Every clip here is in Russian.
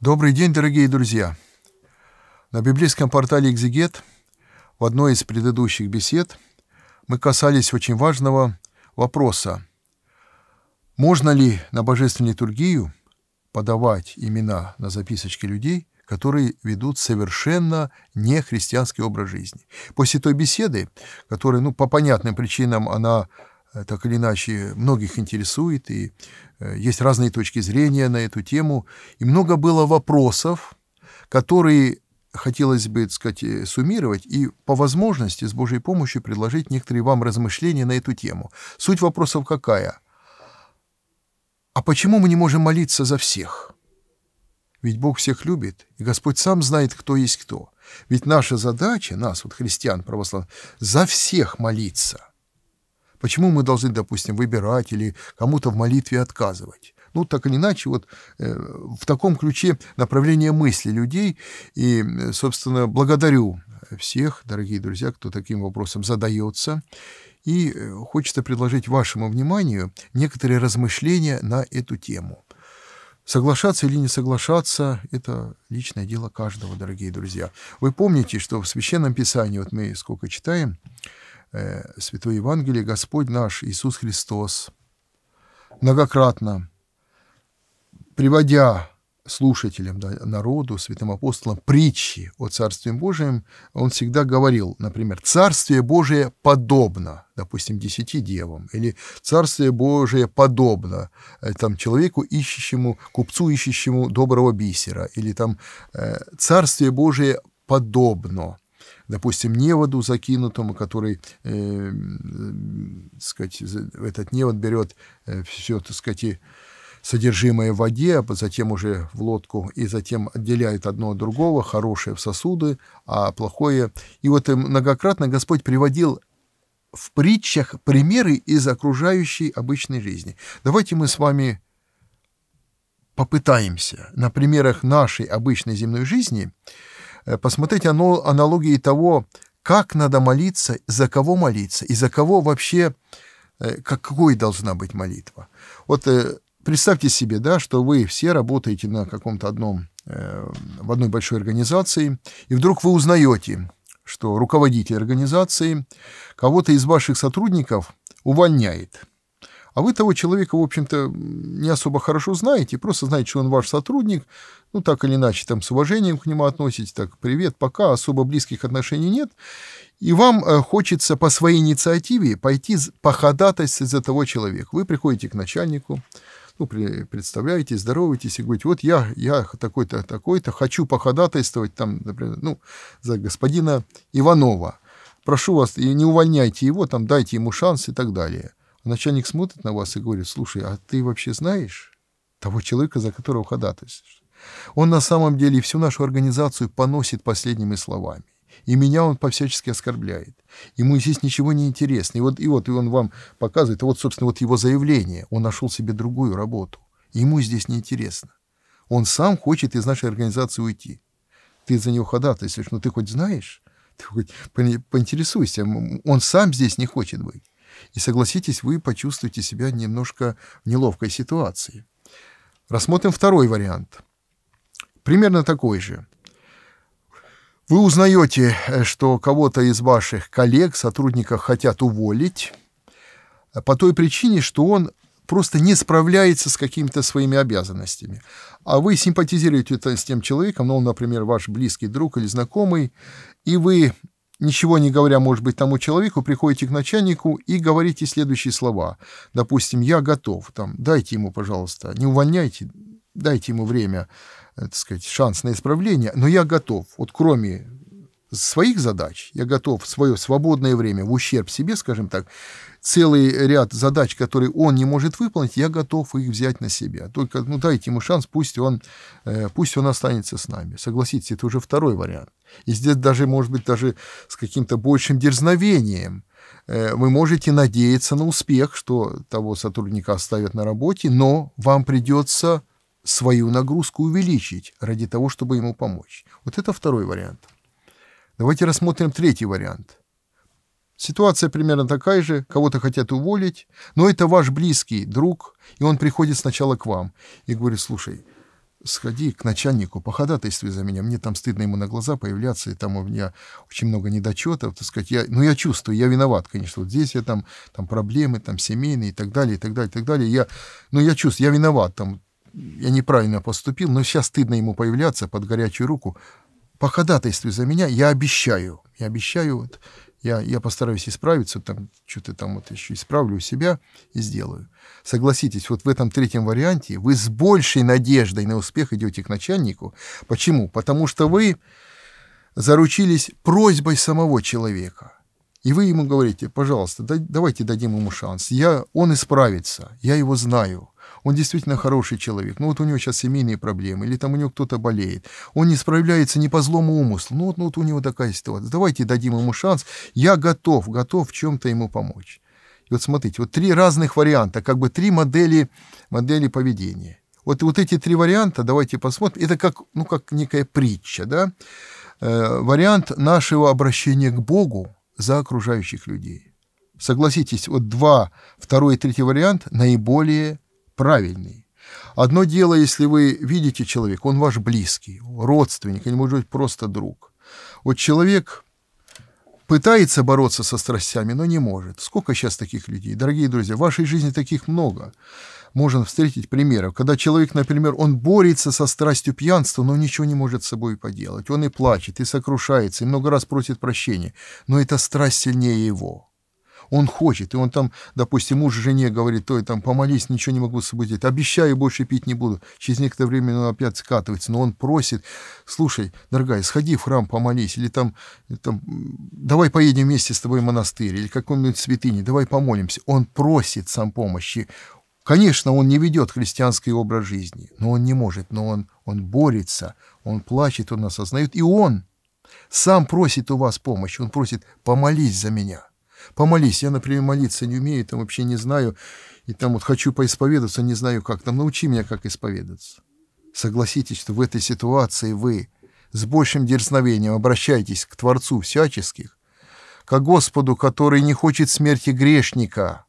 Добрый день, дорогие друзья! На библейском портале «Экзегет» в одной из предыдущих бесед мы касались очень важного вопроса. Можно ли на божественную литургию подавать имена на записочке людей, которые ведут совершенно не христианский образ жизни? После той беседы, которая, ну, по понятным причинам, она так или иначе многих интересует, и э, есть разные точки зрения на эту тему, и много было вопросов, которые хотелось бы, так сказать, э, суммировать и по возможности с Божьей помощью предложить некоторые вам размышления на эту тему. Суть вопросов какая? А почему мы не можем молиться за всех? Ведь Бог всех любит, и Господь сам знает, кто есть кто. Ведь наша задача, нас, вот христиан православных, за всех молиться. Почему мы должны, допустим, выбирать или кому-то в молитве отказывать? Ну, так или иначе, вот э, в таком ключе направление мысли людей. И, собственно, благодарю всех, дорогие друзья, кто таким вопросом задается. И э, хочется предложить вашему вниманию некоторые размышления на эту тему. Соглашаться или не соглашаться – это личное дело каждого, дорогие друзья. Вы помните, что в Священном Писании, вот мы сколько читаем, Святое Евангелие, Господь наш Иисус Христос многократно, приводя слушателям, да, народу, святым апостолам притчи о Царстве Божьем, он всегда говорил, например, «Царствие Божие подобно», допустим, десяти девам, или «Царствие Божие подобно э, там, человеку, ищущему, купцу, ищущему доброго бисера», или там э, «Царствие Божие подобно», допустим, неводу закинутому, который, э, сказать, этот невод берет э, все, так сказать, содержимое в воде, а затем уже в лодку, и затем отделяет одно от другого, хорошее в сосуды, а плохое... И вот многократно Господь приводил в притчах примеры из окружающей обычной жизни. Давайте мы с вами попытаемся на примерах нашей обычной земной жизни Э, посмотреть аналогии того, как надо молиться, за кого молиться и за кого вообще, э, какой должна быть молитва. Вот э, представьте себе, да, что вы все работаете на каком-то одном, в одной большой организации, и вдруг вы узнаете, что руководитель организации кого-то из ваших сотрудников увольняет. А вы того человека, в общем-то, не особо хорошо знаете, просто знаете, что он ваш сотрудник, ну, так или иначе, там, с уважением к нему относитесь, так, привет, пока, особо близких отношений нет, и вам э, хочется по своей инициативе пойти походатайствовать за того человека. Вы приходите к начальнику, ну, представляете, здороваетесь и говорите, вот я, я такой-то, такой-то, хочу походатайствовать там, например, ну, за господина Иванова. Прошу вас, не увольняйте его, там, дайте ему шанс и так далее. Начальник смотрит на вас и говорит, слушай, а ты вообще знаешь того человека, за которого ходатайствуешь? Он на самом деле всю нашу организацию поносит последними словами. И меня он по-всячески оскорбляет. Ему здесь ничего не интересно. И вот, и вот и он вам показывает, вот, собственно, вот его заявление. Он нашел себе другую работу. Ему здесь не интересно. Он сам хочет из нашей организации уйти. Ты за него ходатайствуешь, но ты хоть знаешь? Ты хоть поинтересуйся. Он сам здесь не хочет быть. И согласитесь, вы почувствуете себя немножко в неловкой ситуации. Рассмотрим второй вариант. Примерно такой же. Вы узнаете, э, что кого-то из ваших коллег, сотрудников хотят уволить э, по той причине, что он просто не справляется с какими-то своими обязанностями. А вы симпатизируете с тем человеком, ну, например, ваш близкий друг или знакомый, и вы ничего не говоря, может быть, тому человеку, приходите к начальнику и говорите следующие слова. Допустим, я готов, там, дайте ему, пожалуйста, не увольняйте, дайте ему время, так сказать, шанс на исправление, но я готов, вот кроме своих задач, я готов в свое свободное время, в ущерб себе, скажем так, целый ряд задач, которые он не может выполнить, я готов их взять на себя. Только ну, дайте ему шанс, пусть он, э, пусть он останется с нами. Согласитесь, это уже второй вариант. И здесь даже, может быть, даже с каким-то большим дерзновением э, вы можете надеяться на успех, что того сотрудника оставят на работе, но вам придется свою нагрузку увеличить ради того, чтобы ему помочь. Вот это второй вариант. Давайте рассмотрим третий вариант. Ситуация примерно такая же, кого-то хотят уволить, но это ваш близкий друг, и он приходит сначала к вам и говорит, слушай, сходи к начальнику, походатайствуй за меня. Мне там стыдно ему на глаза появляться, и там у меня очень много недочетов, так сказать. Я, ну, я чувствую, я виноват, конечно. Вот здесь я там, там проблемы, там семейные и так далее, и так далее, и так далее. Я, ну, я чувствую, я виноват, там, я неправильно поступил, но сейчас стыдно ему появляться под горячую руку. Походатайствуй за меня, я обещаю, я обещаю, вот, я, я постараюсь исправиться, там что-то там вот еще исправлю у себя и сделаю. Согласитесь, вот в этом третьем варианте вы с большей надеждой на успех идете к начальнику. Почему? Потому что вы заручились просьбой самого человека. И вы ему говорите, пожалуйста, да, давайте дадим ему шанс. Я, он исправится, я его знаю он действительно хороший человек, ну вот у него сейчас семейные проблемы, или там у него кто-то болеет, он не справляется не по злому умыслу, ну вот, ну вот у него такая ситуация, давайте дадим ему шанс, я готов, готов в чем-то ему помочь. И вот смотрите, вот три разных варианта, как бы три модели, модели поведения. Вот, вот эти три варианта, давайте посмотрим, это как, ну, как некая притча, да? Э, вариант нашего обращения к Богу за окружающих людей. Согласитесь, вот два, второй и третий вариант наиболее правильный. Одно дело, если вы видите человека, он ваш близкий, родственник, или, может быть, просто друг. Вот человек пытается бороться со страстями, но не может. Сколько сейчас таких людей? Дорогие друзья, в вашей жизни таких много. Можно встретить примеры, когда человек, например, он борется со страстью пьянства, но ничего не может с собой поделать. Он и плачет, и сокрушается, и много раз просит прощения, но эта страсть сильнее его он хочет, и он там, допустим, муж жене говорит, то там, помолись, ничего не могу с собой делать, обещаю, больше пить не буду. Через некоторое время он опять скатывается, но он просит, слушай, дорогая, сходи в храм, помолись, или там, там давай поедем вместе с тобой в монастырь, или какой-нибудь святыни, давай помолимся. Он просит сам помощи. Конечно, он не ведет христианский образ жизни, но он не может, но он, он борется, он плачет, он осознает, и он сам просит у вас помощи, он просит, помолись за меня. Помолись. Я, например, молиться не умею, там вообще не знаю. И там вот хочу поисповедаться, не знаю как. Там научи меня, как исповедаться. Согласитесь, что в этой ситуации вы с большим дерзновением обращаетесь к Творцу всяческих, к Господу, который не хочет смерти грешника.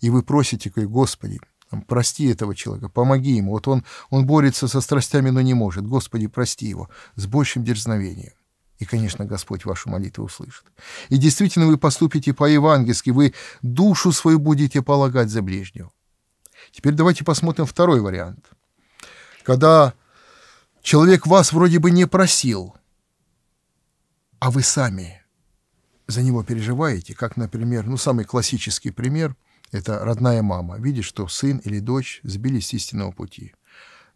И вы просите, Господи, прости этого человека, помоги ему. Вот он, он борется со страстями, но не может. Господи, прости его с большим дерзновением. И, конечно, Господь вашу молитву услышит. И действительно вы поступите по-евангельски, вы душу свою будете полагать за ближнего. Теперь давайте посмотрим второй вариант. Когда человек вас вроде бы не просил, а вы сами за него переживаете, как, например, ну, самый классический пример – это родная мама. Видит, что сын или дочь сбились с истинного пути –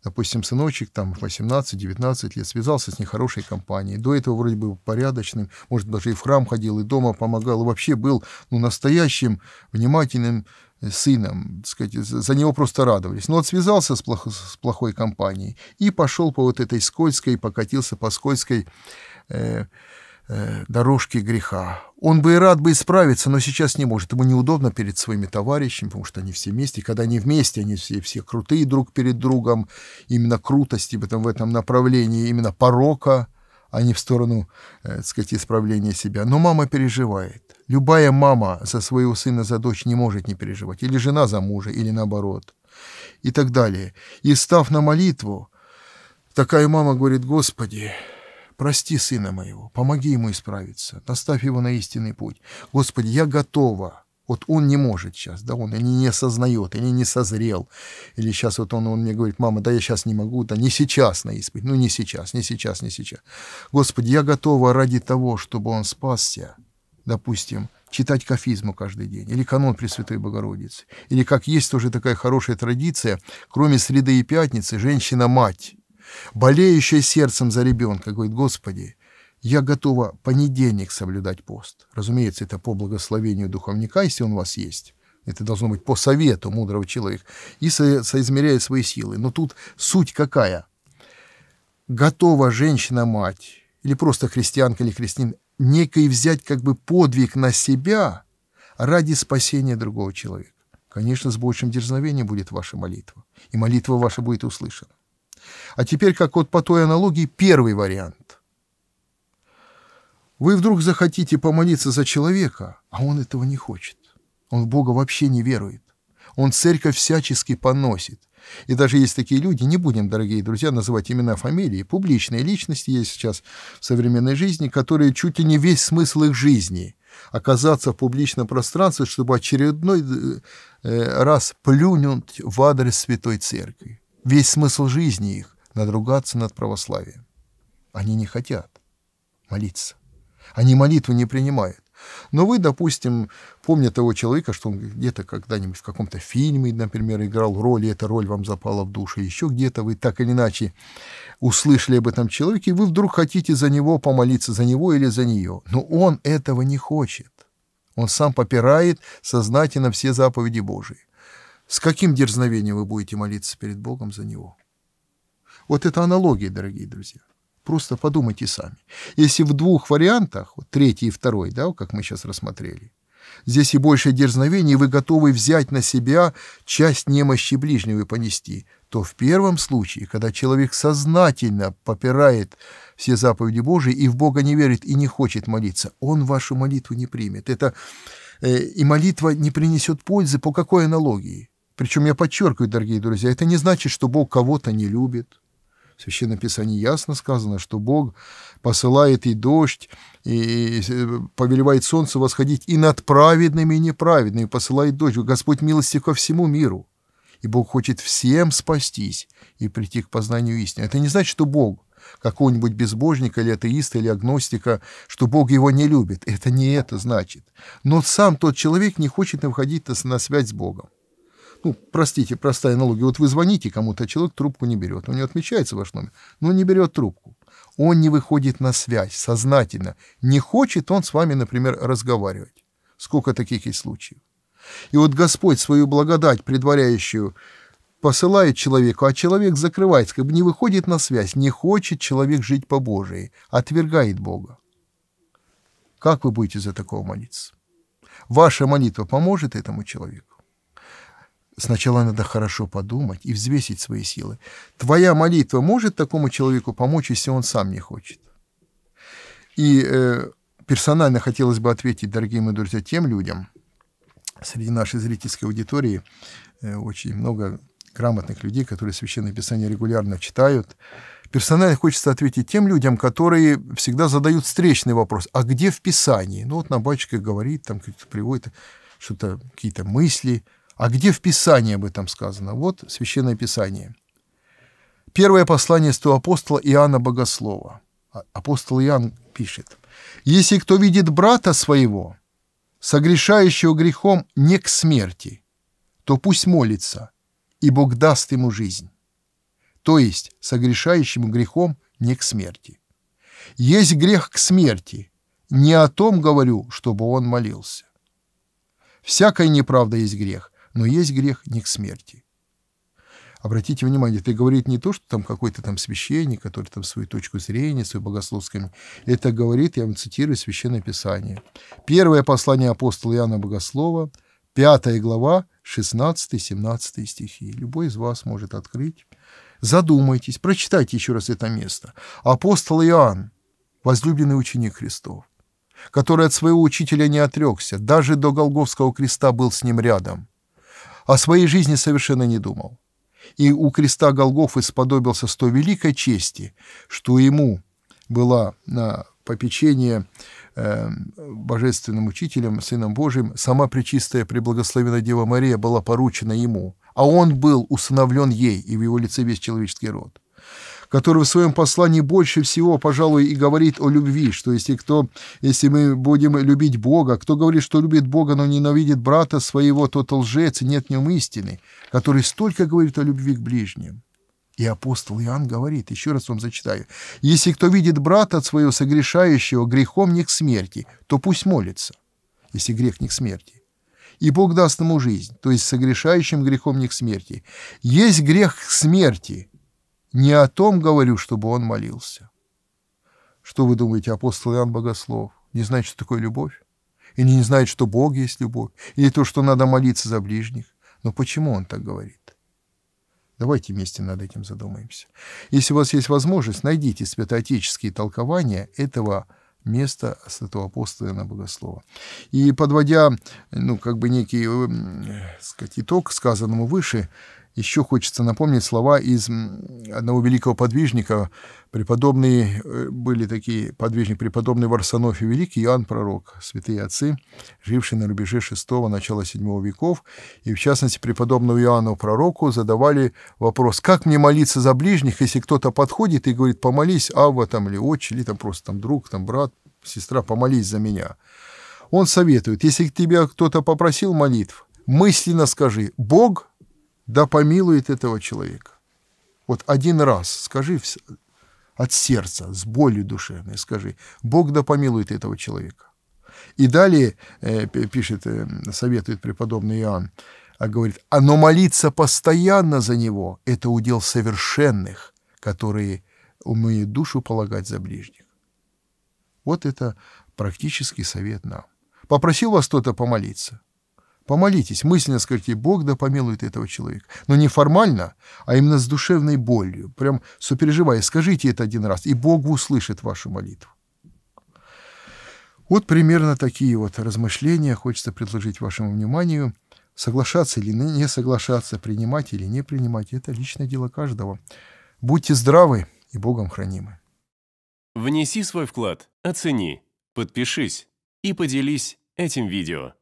допустим, сыночек там 18-19 лет, связался с нехорошей компанией. До этого вроде бы порядочным, может, даже и в храм ходил, и дома помогал, и вообще был ну, настоящим, внимательным э, сыном, так сказать, за него просто радовались. Но вот связался с, плохо, с плохой компанией и пошел по вот этой скользкой, покатился по скользкой э, э, дорожке греха. Он бы и рад бы исправиться, но сейчас не может. Ему неудобно перед своими товарищами, потому что они все вместе. Когда они вместе, они все, все крутые друг перед другом. Именно крутости в этом, в этом направлении, именно порока, а не в сторону, э, так сказать, исправления себя. Но мама переживает. Любая мама за своего сына, за дочь не может не переживать. Или жена за мужа, или наоборот. И так далее. И став на молитву, такая мама говорит, Господи, Прости сына моего, помоги ему исправиться, наставь его на истинный путь. Господи, я готова. Вот он не может сейчас, да, он или не осознает, или не созрел. Или сейчас вот он, он мне говорит, мама, да я сейчас не могу, да не сейчас на исповедь. Ну, не сейчас, не сейчас, не сейчас. Господи, я готова ради того, чтобы он спасся, допустим, читать кафизму каждый день, или канон Пресвятой Богородицы, или как есть тоже такая хорошая традиция, кроме среды и пятницы, женщина-мать болеющая сердцем за ребенка, говорит, Господи, я готова понедельник соблюдать пост. Разумеется, это по благословению духовника, если он у вас есть. Это должно быть по совету мудрого человека. И со соизмеряет свои силы. Но тут суть какая? Готова женщина-мать или просто христианка или христианин некой взять как бы подвиг на себя ради спасения другого человека. Конечно, с большим дерзновением будет ваша молитва. И молитва ваша будет услышана. А теперь, как вот по той аналогии, первый вариант. Вы вдруг захотите помолиться за человека, а он этого не хочет. Он в Бога вообще не верует. Он церковь всячески поносит. И даже есть такие люди, не будем, дорогие друзья, называть имена, фамилии, публичные личности есть сейчас в современной жизни, которые чуть ли не весь смысл их жизни оказаться в публичном пространстве, чтобы очередной э, э, раз плюнуть в адрес Святой Церкви. Весь смысл жизни их — надругаться над православием. Они не хотят молиться. Они молитву не принимают. Но вы, допустим, помня того человека, что он где-то когда-нибудь в каком-то фильме, например, играл роль, и эта роль вам запала в душу, еще где-то вы так или иначе услышали об этом человеке, и вы вдруг хотите за него помолиться, за него или за нее. Но он этого не хочет. Он сам попирает сознательно все заповеди Божии. С каким дерзновением вы будете молиться перед Богом за него? Вот это аналогия, дорогие друзья. Просто подумайте сами. Если в двух вариантах, вот третий и второй, да, как мы сейчас рассмотрели, здесь и больше дерзновения, и вы готовы взять на себя часть немощи ближнего и понести, то в первом случае, когда человек сознательно попирает все заповеди Божии и в Бога не верит и не хочет молиться, он вашу молитву не примет. Это э, и молитва не принесет пользы по какой аналогии? Причем я подчеркиваю, дорогие друзья, это не значит, что Бог кого-то не любит, в Священном Писании ясно сказано, что Бог посылает и дождь, и повелевает солнце восходить и над праведными, и неправедными, посылает дождь. Господь милости ко всему миру. И Бог хочет всем спастись и прийти к познанию истины. Это не значит, что Бог какого-нибудь безбожника или атеиста или агностика, что Бог его не любит. Это не это значит. Но сам тот человек не хочет выходить на связь с Богом ну, простите, простая аналогия, вот вы звоните кому-то, а человек трубку не берет, у него отмечается ваш номер, но не берет трубку. Он не выходит на связь сознательно. Не хочет он с вами, например, разговаривать. Сколько таких есть случаев. И вот Господь свою благодать, предваряющую, посылает человеку, а человек закрывается, как бы не выходит на связь, не хочет человек жить по Божией, отвергает Бога. Как вы будете за такого молиться? Ваша молитва поможет этому человеку? Сначала надо хорошо подумать и взвесить свои силы. Твоя молитва может такому человеку помочь, если он сам не хочет. И э, персонально хотелось бы ответить, дорогие мои друзья, тем людям, среди нашей зрительской аудитории э, очень много грамотных людей, которые Священное Писание регулярно читают. Персонально хочется ответить тем людям, которые всегда задают встречный вопрос, а где в Писании? Ну вот на батюшка говорит, там как-то приводит что-то, какие-то мысли – а где в Писании об этом сказано? Вот Священное Писание. Первое послание святого апостола Иоанна Богослова. А, апостол Иоанн пишет. «Если кто видит брата своего, согрешающего грехом не к смерти, то пусть молится, и Бог даст ему жизнь». То есть согрешающему грехом не к смерти. Есть грех к смерти. Не о том говорю, чтобы он молился. Всякая неправда есть грех, но есть грех не к смерти. Обратите внимание, это говорит не то, что там какой-то там священник, который там свою точку зрения, свою богословскую. Это говорит, я вам цитирую Священное Писание. Первое послание апостола Иоанна Богослова, пятая глава, 16-17 стихи. Любой из вас может открыть. Задумайтесь, прочитайте еще раз это место. Апостол Иоанн, возлюбленный ученик Христов, который от своего учителя не отрекся, даже до Голговского креста был с ним рядом – о своей жизни совершенно не думал. И у креста Голгофы сподобился с той великой чести, что ему была на попечение э, божественным учителем, Сыном Божиим, сама Пречистая Преблагословенная Дева Мария была поручена ему, а он был усыновлен ей, и в его лице весь человеческий род который в своем послании больше всего, пожалуй, и говорит о любви, что если кто, если мы будем любить Бога, кто говорит, что любит Бога, но ненавидит брата своего, тот лжец, и нет в нем истины, который столько говорит о любви к ближним. И апостол Иоанн говорит, еще раз вам зачитаю, «Если кто видит брата своего согрешающего грехом не к смерти, то пусть молится, если грех не к смерти. И Бог даст ему жизнь, то есть согрешающим грехом не к смерти. Есть грех к смерти, не о том говорю, чтобы он молился. Что вы думаете, апостол Иоанн Богослов не знает, что такое любовь? Или не знает, что Бог есть любовь? Или то, что надо молиться за ближних? Но почему он так говорит? Давайте вместе над этим задумаемся. Если у вас есть возможность, найдите святоотеческие толкования этого места святого апостола Иоанна Богослова. И подводя, ну, как бы некий, э, сказать, итог сказанному выше, еще хочется напомнить слова из одного великого подвижника. Преподобные э, были такие подвижник, преподобный Варсонофий Великий, Иоанн Пророк, святые отцы, жившие на рубеже VI, начала VII веков. И, в частности, преподобному Иоанну Пророку задавали вопрос, как мне молиться за ближних, если кто-то подходит и говорит, помолись, Авва там, или отче, или там просто там друг, там брат, сестра, помолись за меня. Он советует, если тебя кто-то попросил молитв, мысленно скажи, Бог да помилует этого человека. Вот один раз скажи от сердца, с болью душевной, скажи, Бог да помилует этого человека. И далее э, пишет, э, советует преподобный Иоанн, а говорит, а но молиться постоянно за него – это удел совершенных, которые умеют душу полагать за ближних. Вот это практический совет нам. Попросил вас кто-то помолиться. Помолитесь, мысленно скажите, Бог да помилует этого человека. Но не формально, а именно с душевной болью, прям сопереживая. Скажите это один раз, и Бог услышит вашу молитву. Вот примерно такие вот размышления хочется предложить вашему вниманию. Соглашаться или не соглашаться, принимать или не принимать – это личное дело каждого. Будьте здравы и Богом хранимы. Внеси свой вклад, оцени, подпишись и поделись этим видео.